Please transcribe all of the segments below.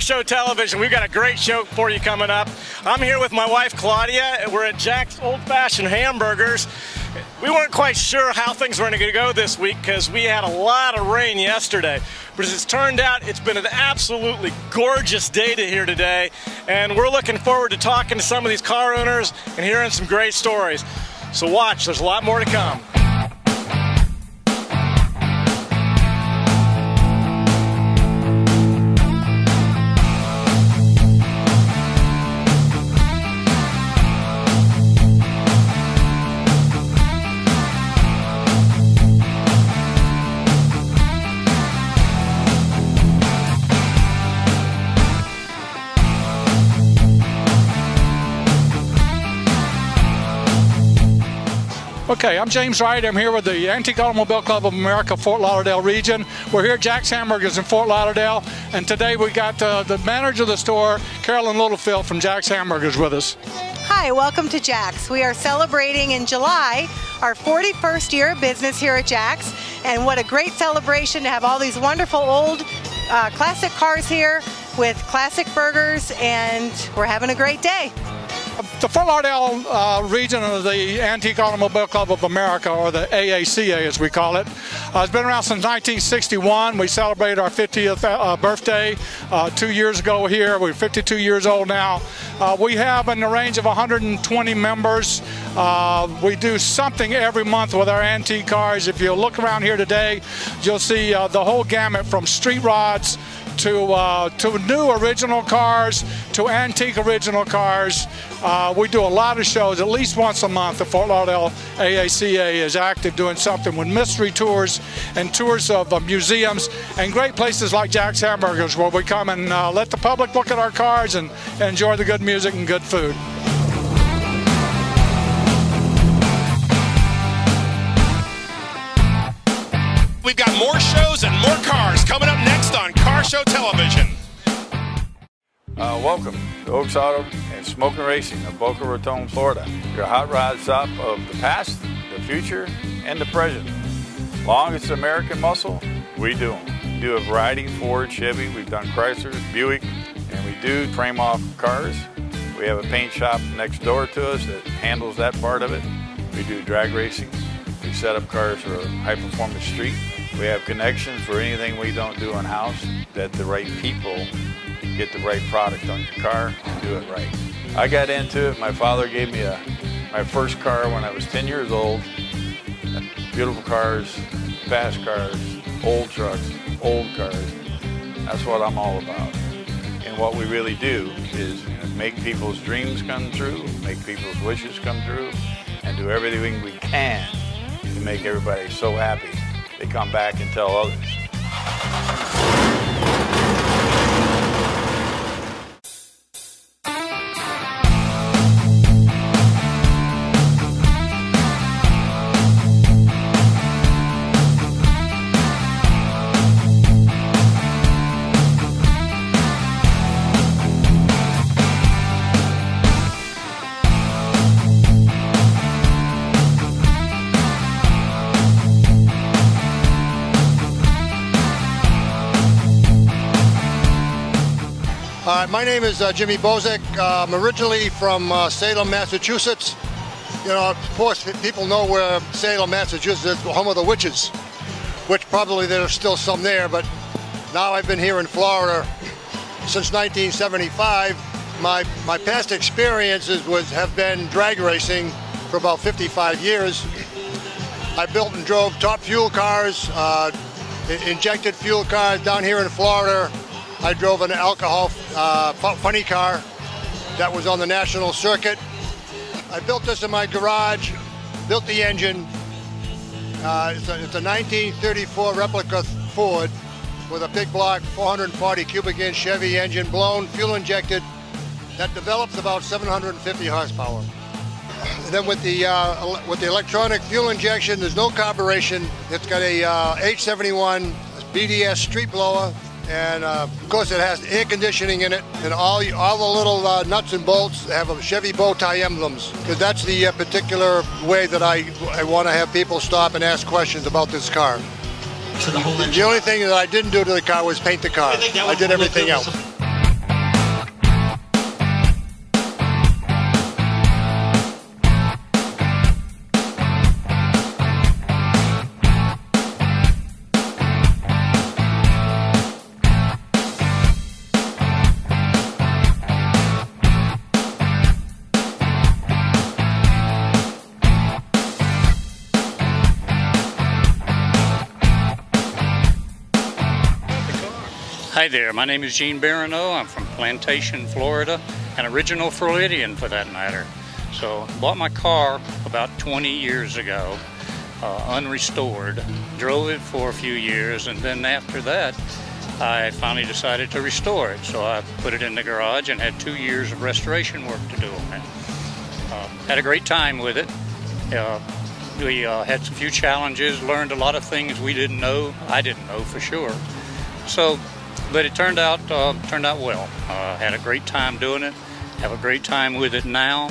Show Television. We've got a great show for you coming up. I'm here with my wife, Claudia. We're at Jack's Old Fashioned Hamburgers. We weren't quite sure how things were going to go this week because we had a lot of rain yesterday. But as it's turned out, it's been an absolutely gorgeous day to here today. And we're looking forward to talking to some of these car owners and hearing some great stories. So watch, there's a lot more to come. Okay, I'm James Wright. I'm here with the Antique Automobile Club of America, Fort Lauderdale region. We're here at Jack's Hamburgers in Fort Lauderdale, and today we got uh, the manager of the store, Carolyn Littlefield from Jack's Hamburgers, with us. Hi, welcome to Jack's. We are celebrating in July our 41st year of business here at Jack's, and what a great celebration to have all these wonderful old uh, classic cars here with classic burgers, and we're having a great day. The Fort Lauderdale uh, region of the Antique Automobile Club of America, or the AACA as we call it, uh, has been around since 1961. We celebrated our 50th uh, birthday uh, two years ago here. We're 52 years old now. Uh, we have in the range of 120 members. Uh, we do something every month with our antique cars. If you look around here today, you'll see the whole gamut from street rods to uh, to new original cars, to antique original cars. Uh, we do a lot of shows at least once a month. The Fort Lauderdale AACA is active doing something with mystery tours and tours of uh, museums and great places like Jack's Hamburgers where we come and uh, let the public look at our cars and enjoy the good music and good food. We've got more shows and more Show Television. Uh, welcome to Oaks Auto and Smoking Racing of Boca Raton, Florida. Your hot rod shop of the past, the future, and the present. Long Longest American muscle, we do them. We do a variety, Ford, Chevy, we've done Chrysler, Buick, and we do frame off cars. We have a paint shop next door to us that handles that part of it. We do drag racing. We set up cars for high performance street. We have connections for anything we don't do in-house, that the right people get the right product on your car and do it right. I got into it, my father gave me a, my first car when I was 10 years old. Beautiful cars, fast cars, old trucks, old cars. That's what I'm all about. And what we really do is make people's dreams come true, make people's wishes come true, and do everything we can to make everybody so happy they come back and tell others. My name is uh, Jimmy Bozek. Uh, I'm originally from uh, Salem, Massachusetts. You know, of course, people know where Salem, Massachusetts is, home of the witches, which probably there's still some there, but now I've been here in Florida since 1975. My, my past experiences was, have been drag racing for about 55 years. I built and drove top fuel cars, uh, injected fuel cars down here in Florida, I drove an alcohol uh, funny car that was on the national circuit. I built this in my garage, built the engine. Uh, it's, a, it's, a, 1934 replica Ford with a big block 440 cubic inch Chevy engine, blown, fuel injected, that develops about 750 horsepower. And then with the uh, with the electronic fuel injection, there's no carburation. It's got a uh, 8-71 BDS street blower and uh, of course it has air conditioning in it and all all the little uh, nuts and bolts have a Chevy bow tie emblems because that's the uh, particular way that I, I want to have people stop and ask questions about this car. to the. The only thing that I didn't do to the car was paint the car. I did everything else. Hi there, my name is Gene Barano. I'm from Plantation, Florida, an original Floridian for that matter. So, bought my car about 20 years ago, uh, unrestored, drove it for a few years, and then after that, I finally decided to restore it. So, I put it in the garage and had two years of restoration work to do on it. Uh, had a great time with it. Uh, we uh, had a few challenges, learned a lot of things we didn't know. I didn't know for sure. So, but it turned out uh, turned out well. Uh, had a great time doing it. Have a great time with it now.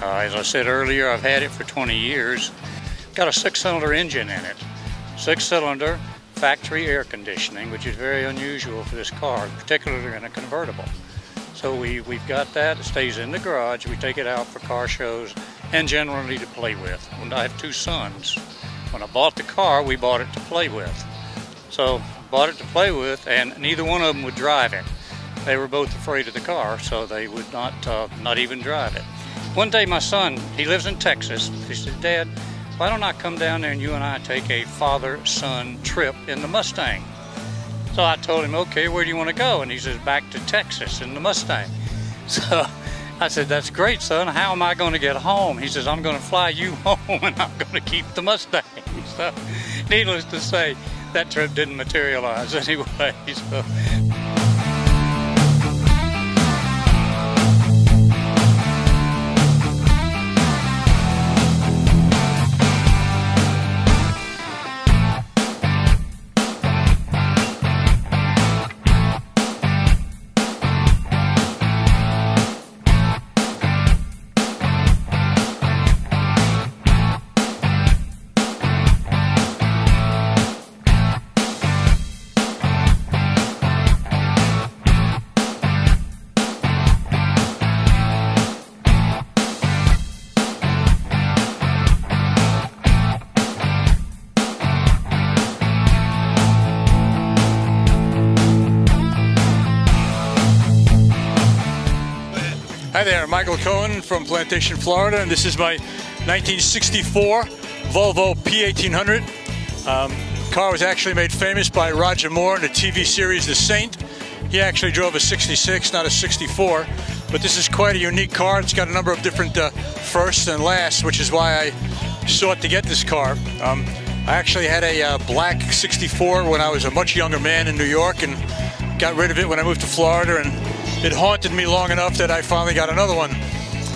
Uh, as I said earlier, I've had it for 20 years. Got a six-cylinder engine in it. Six-cylinder factory air conditioning, which is very unusual for this car, particularly in a convertible. So we, we've got that. It stays in the garage. We take it out for car shows and generally to play with. I have two sons. When I bought the car, we bought it to play with. So bought it to play with, and neither one of them would drive it. They were both afraid of the car, so they would not uh, not even drive it. One day, my son, he lives in Texas. He said, "Dad, why don't I come down there and you and I take a father-son trip in the Mustang?" So I told him, "Okay, where do you want to go?" And he says, "Back to Texas in the Mustang." So I said, "That's great, son. How am I going to get home?" He says, "I'm going to fly you home, and I'm going to keep the Mustang." So, needless to say that trip didn't materialize anyway. So. Michael Cohen from Plantation, Florida, and this is my 1964 Volvo P1800. Um, car was actually made famous by Roger Moore in the TV series The Saint. He actually drove a 66, not a 64, but this is quite a unique car. It's got a number of different uh, firsts and lasts, which is why I sought to get this car. Um, I actually had a uh, black 64 when I was a much younger man in New York and got rid of it when I moved to Florida and it haunted me long enough that I finally got another one.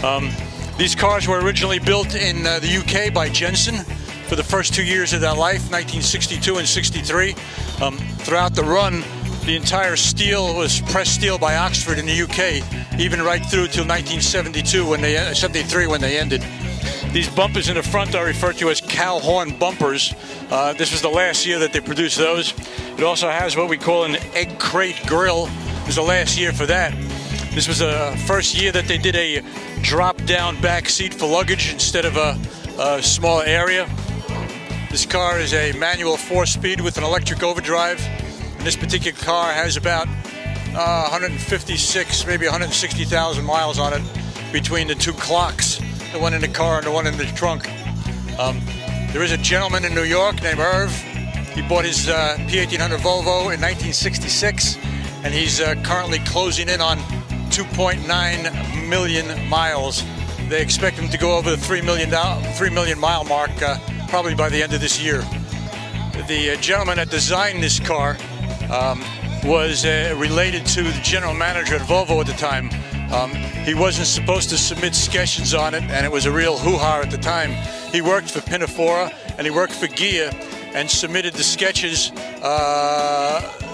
Um, these cars were originally built in uh, the UK by Jensen for the first two years of their life, 1962 and 63. Um, throughout the run, the entire steel was pressed steel by Oxford in the UK, even right through till 1972 when they uh, 73 when they ended. These bumpers in the front are referred to as cow horn bumpers. Uh, this was the last year that they produced those. It also has what we call an egg crate grill. It was the last year for that. This was the first year that they did a drop-down back seat for luggage instead of a, a small area. This car is a manual four-speed with an electric overdrive. And this particular car has about uh, 156, maybe 160,000 miles on it between the two clocks, the one in the car and the one in the trunk. Um, there is a gentleman in New York named Irv. He bought his uh, P1800 Volvo in 1966, and he's uh, currently closing in on 2.9 million miles. They expect him to go over the 3 million, 3 million mile mark uh, probably by the end of this year. The uh, gentleman that designed this car um, was uh, related to the general manager at Volvo at the time. Um, he wasn't supposed to submit sketches on it, and it was a real hoo-ha at the time. He worked for Pininfarina, and he worked for Ghia, and submitted the sketches uh,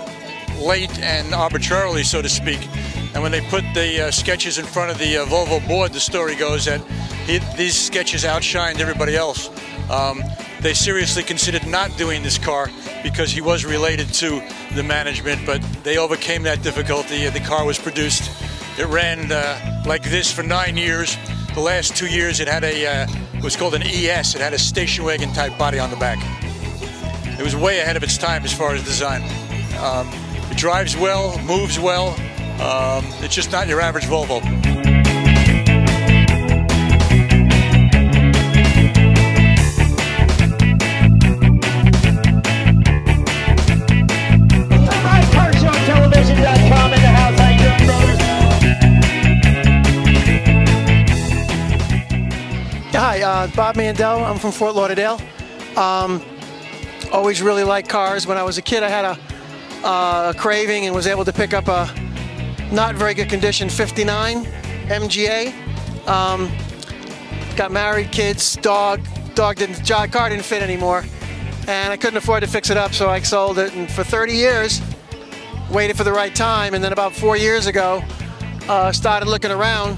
late and arbitrarily, so to speak. And when they put the uh, sketches in front of the uh, Volvo board, the story goes that he, these sketches outshined everybody else. Um, they seriously considered not doing this car because he was related to the management, but they overcame that difficulty and the car was produced. It ran uh, like this for nine years. The last two years it had a, uh, was called an ES. It had a station wagon type body on the back. It was way ahead of its time as far as design. Um, drives well, moves well. Um, it's just not your average Volvo. CarShowTelevision.com in the house. How you doing, brothers? Hi, uh, Bob Mandel. I'm from Fort Lauderdale. Um, always really liked cars. When I was a kid, I had a, uh, craving and was able to pick up a not very good condition 59 MGA. Um, got married, kids, dog. Dog didn't, car didn't fit anymore, and I couldn't afford to fix it up, so I sold it. And for 30 years, waited for the right time, and then about four years ago, uh, started looking around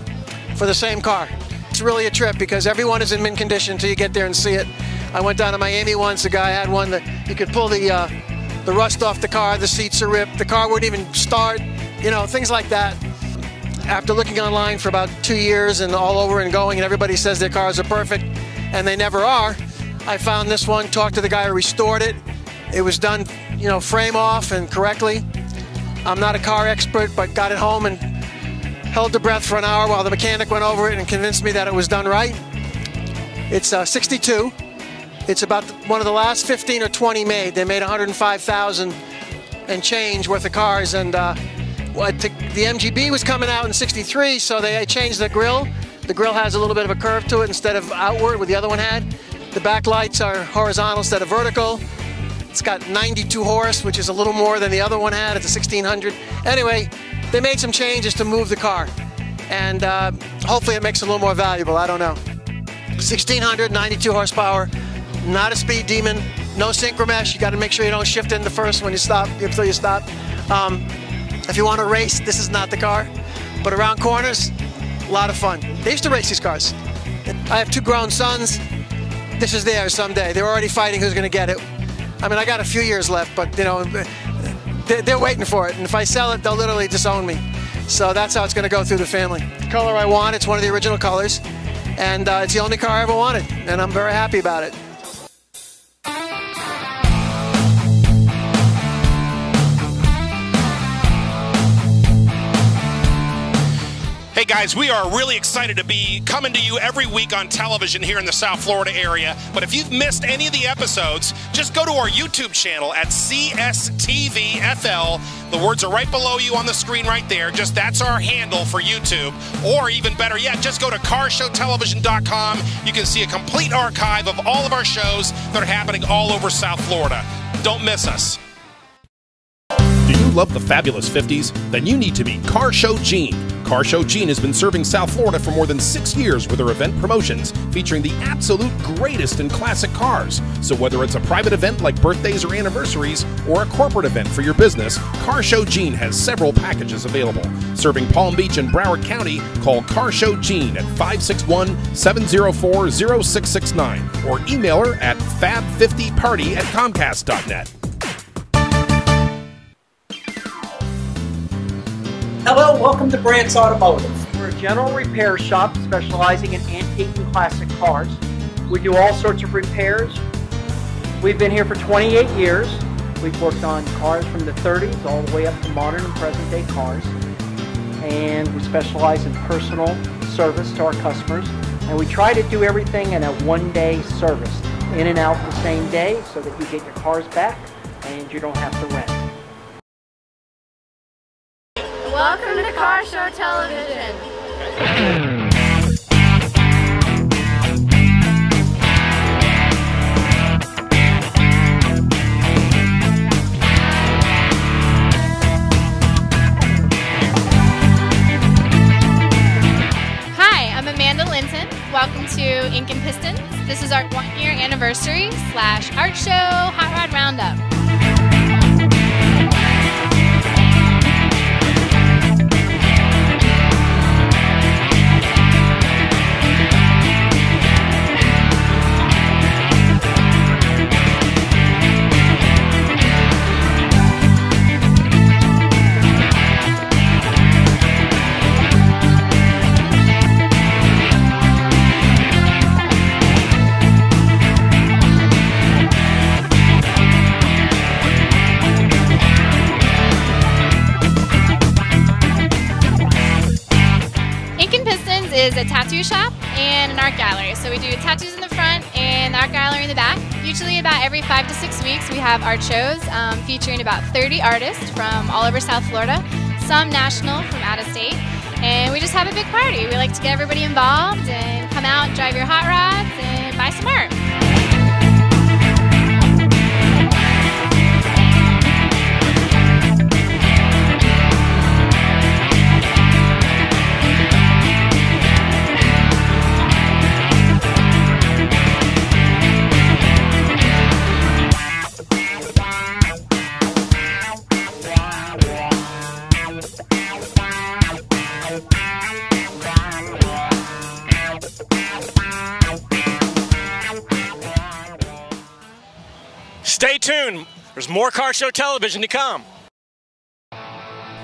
for the same car. It's really a trip because everyone is in mint condition until you get there and see it. I went down to Miami once. The guy had one that you could pull the uh, the rust off the car. The seats are ripped. The car wouldn't even start. You know, things like that. After looking online for about two years and all over and going, and everybody says their cars are perfect, and they never are. I found this one. Talked to the guy who restored it. It was done, you know, frame off and correctly. I'm not a car expert, but got it home and held the breath for an hour while the mechanic went over it and convinced me that it was done right. It's uh, 62. It's about one of the last 15 or 20 made. They made 105,000 and change worth of cars. And uh, the MGB was coming out in 63, so they changed the grill. The grill has a little bit of a curve to it instead of outward, where the other one had. The back lights are horizontal instead of vertical. It's got 92 horse, which is a little more than the other one had. It's a 1600. Anyway, they made some changes to move the car. And uh, hopefully it makes it a little more valuable. I don't know. 1600, 92 horsepower, not a speed demon, no synchromesh. You got to make sure you don't shift in the first when you stop, until you stop. Um, if you want to race, this is not the car. But around corners, a lot of fun. They used to race these cars. I have two grown sons. This is theirs someday. They're already fighting who's going to get it. I mean, I got a few years left, but you know, they're waiting for it. And if I sell it, they'll literally disown me. So that's how it's going to go through the family. The color I want, it's one of the original colors. And uh, it's the only car I ever wanted. And I'm very happy about it. Guys, we are really excited to be coming to you every week on television here in the South Florida area. But if you've missed any of the episodes, just go to our YouTube channel at CSTVFL. The words are right below you on the screen right there. Just that's our handle for YouTube. Or even better yet, just go to carshowtelevision.com. You can see a complete archive of all of our shows that are happening all over South Florida. Don't miss us. Love the fabulous 50s? Then you need to meet Car Show Gene. Car Show Gene has been serving South Florida for more than six years with her event promotions featuring the absolute greatest in classic cars. So whether it's a private event like birthdays or anniversaries or a corporate event for your business, Car Show Gene has several packages available. Serving Palm Beach and Broward County, call Car Show Gene at 561-704-0669 or email her at fab50party at comcast.net. Hello, welcome to Brant's Automotive. We're a general repair shop specializing in antique and classic cars. We do all sorts of repairs. We've been here for 28 years. We've worked on cars from the 30s all the way up to modern and present day cars. And we specialize in personal service to our customers. And we try to do everything in a one day service, in and out the same day so that you get your cars back and you don't have to rent. Welcome to Car Show Television. Hi, I'm Amanda Linton. Welcome to Ink and Pistons. This is our one year anniversary slash art show hot rod roundup. Art gallery. So we do tattoos in the front and art gallery in the back. Usually about every five to six weeks we have art shows um, featuring about 30 artists from all over South Florida, some national from out of state. And we just have a big party. We like to get everybody involved and come out drive your hot rods and buy some art. More car show television to come.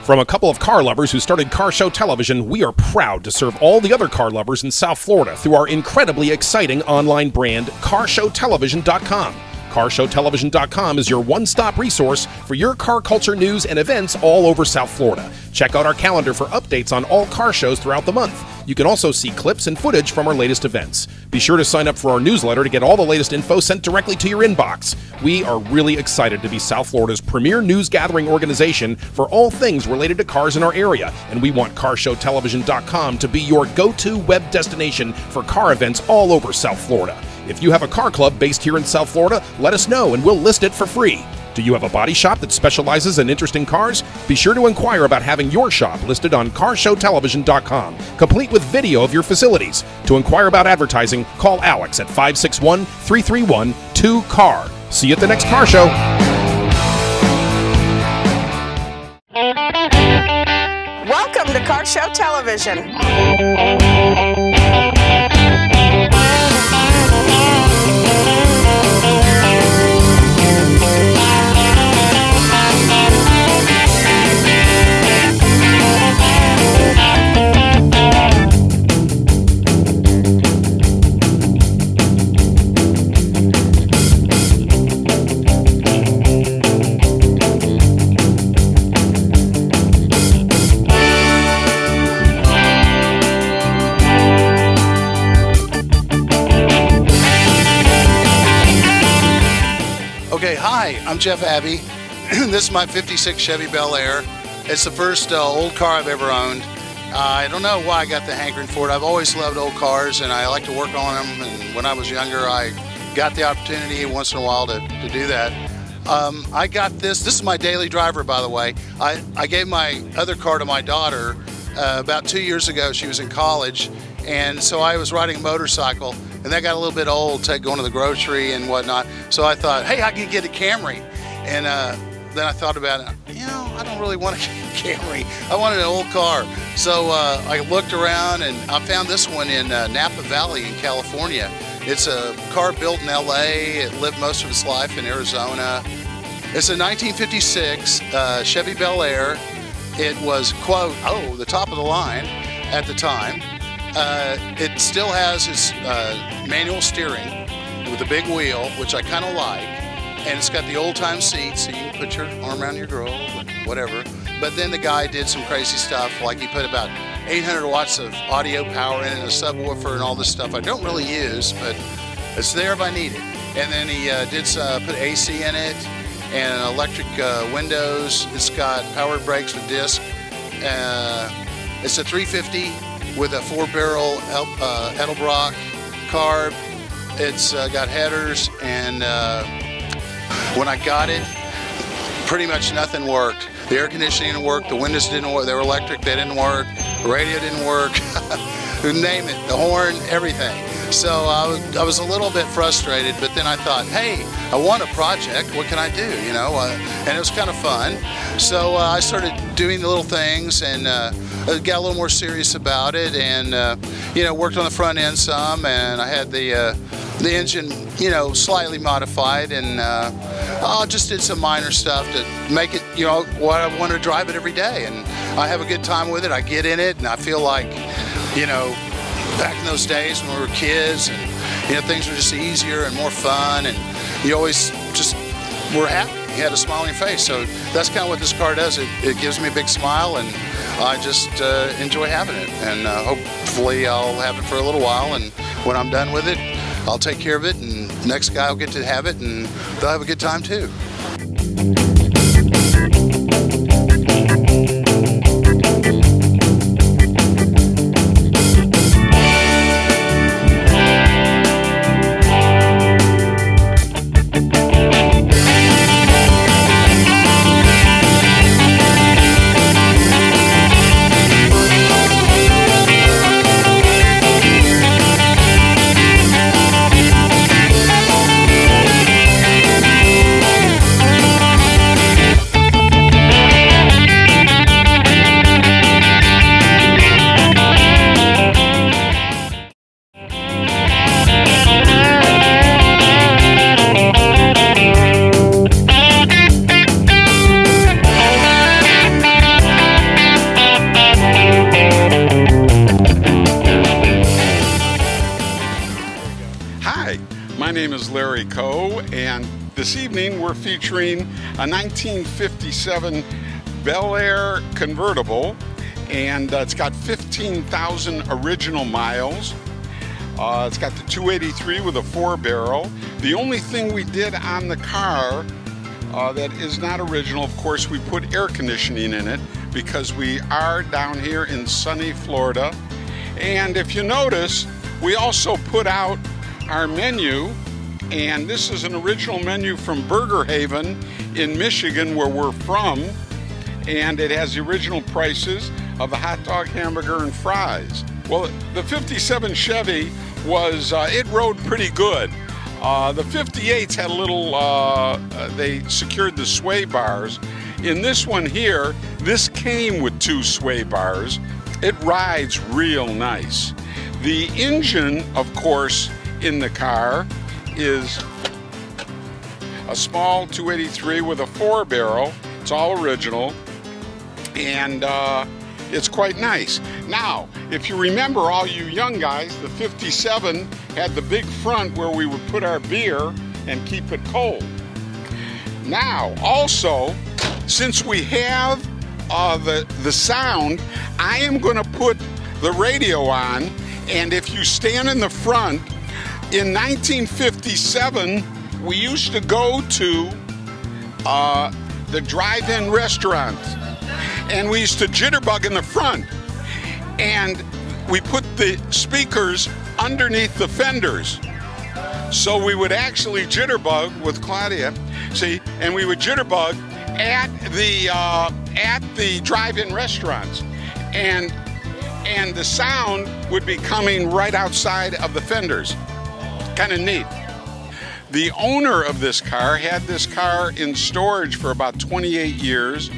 From a couple of car lovers who started Car Show Television, we are proud to serve all the other car lovers in South Florida through our incredibly exciting online brand, CarShowTelevision.com. CarShowTelevision.com is your one stop resource for your car culture news and events all over South Florida. Check out our calendar for updates on all car shows throughout the month. You can also see clips and footage from our latest events. Be sure to sign up for our newsletter to get all the latest info sent directly to your inbox. We are really excited to be South Florida's premier news gathering organization for all things related to cars in our area, and we want CarShowTelevision.com to be your go to web destination for car events all over South Florida. If you have a car club based here in South Florida, let us know and we'll list it for free. Do you have a body shop that specializes in interesting cars? Be sure to inquire about having your shop listed on CarShowTelevision.com, complete with video of your facilities. To inquire about advertising, call Alex at 561 331 2CAR. See you at the next car show. Welcome to Car Show Television. Jeff Abbey. this is my 56 Chevy Bel Air. It's the first uh, old car I've ever owned. Uh, I don't know why I got the hankering for it. I've always loved old cars and I like to work on them. And when I was younger, I got the opportunity once in a while to, to do that. Um, I got this. This is my daily driver, by the way. I, I gave my other car to my daughter uh, about two years ago. She was in college. And so I was riding a motorcycle and that got a little bit old, take going to the grocery and whatnot. So I thought, hey, I can get a Camry. And uh, then I thought about it, you know, I don't really want a Camry. I wanted an old car. So uh, I looked around and I found this one in uh, Napa Valley in California. It's a car built in LA. It lived most of its life in Arizona. It's a 1956 uh, Chevy Bel Air. It was, quote, oh, the top of the line at the time. Uh, it still has its uh, manual steering with a big wheel, which I kind of like, and it's got the old-time seats, so you can put your arm around your girl, whatever. But then the guy did some crazy stuff, like he put about 800 watts of audio power in it, a subwoofer, and all this stuff I don't really use, but it's there if I need it. And then he uh, did uh, put AC in it and electric uh, windows. It's got powered brakes with disc. Uh, it's a 350 with a four barrel El, uh, Edelbrock carb. It's uh, got headers and when I got it, pretty much nothing worked. The air conditioning didn't work, the windows didn't work, they were electric, they didn't work, the radio didn't work, name it, the horn, everything. So I was, I was a little bit frustrated, but then I thought, hey, I want a project. What can I do? You know, uh, and it was kind of fun. So uh, I started doing the little things and uh, got a little more serious about it, and uh, you know, worked on the front end some, and I had the uh, the engine, you know, slightly modified, and uh, I just did some minor stuff to make it, you know, what I want to drive it every day, and I have a good time with it. I get in it, and I feel like, you know back in those days when we were kids and you know things were just easier and more fun and you always just were happy you had a smile on your face so that's kind of what this car does it, it gives me a big smile and I just uh, enjoy having it, and uh, hopefully I'll have it for a little while. And when I'm done with it, I'll take care of it, and next guy will get to have it, and they'll have a good time too. Larry Coe, and this evening we're featuring a 1957 Bel Air convertible, and uh, it's got 15,000 original miles. Uh, it's got the 283 with a four barrel. The only thing we did on the car uh, that is not original, of course, we put air conditioning in it because we are down here in sunny Florida. And if you notice, we also put out our menu, and this is an original menu from Burger Haven in Michigan, where we're from, and it has the original prices of the hot dog, hamburger, and fries. Well, the 57 Chevy was, uh, it rode pretty good. Uh, the 58s had a little, uh, uh, they secured the sway bars. In this one here, this came with two sway bars. It rides real nice. The engine, of course, in the car is a small 283 with a four barrel. It's all original and uh, it's quite nice. Now, if you remember, all you young guys, the 57 had the big front where we would put our beer and keep it cold. Now, also, since we have uh, the, the sound, I am going to put the radio on, and if you stand in the front, in 1957, we used to go to uh, the drive-in restaurant, and we used to jitterbug in the front, and we put the speakers underneath the fenders. So we would actually jitterbug with Claudia, see, and we would jitterbug at the uh, at the drive-in restaurants, and and the sound would be coming right outside of the fenders. Kind of neat. The owner of this car had this car in storage for about 28 years,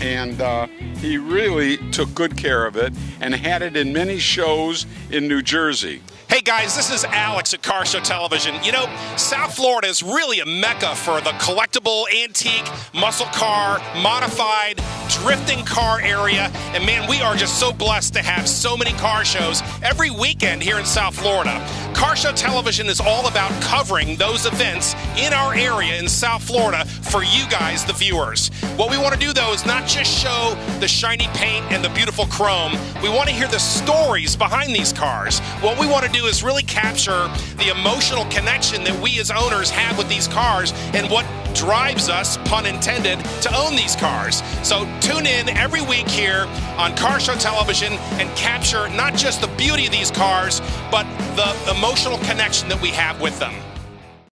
and uh, he really took good care of it and had it in many shows in New Jersey. Hey guys, this is Alex at Car Show Television. You know, South Florida is really a mecca for the collectible, antique, muscle car, modified, drifting car area. And man, we are just so blessed to have so many car shows every weekend here in South Florida. Car Show Television is all about covering those events in our area in South Florida for you guys, the viewers. What we want to do though is not just show the shiny paint and the beautiful chrome. We want to hear the stories behind these cars. What we want to do is really capture the emotional connection that we as owners have with these cars and what drives us, pun intended, to own these cars. So tune in every week here on Car Show Television and capture not just the beauty of these cars, but the emotional connection that we have with them.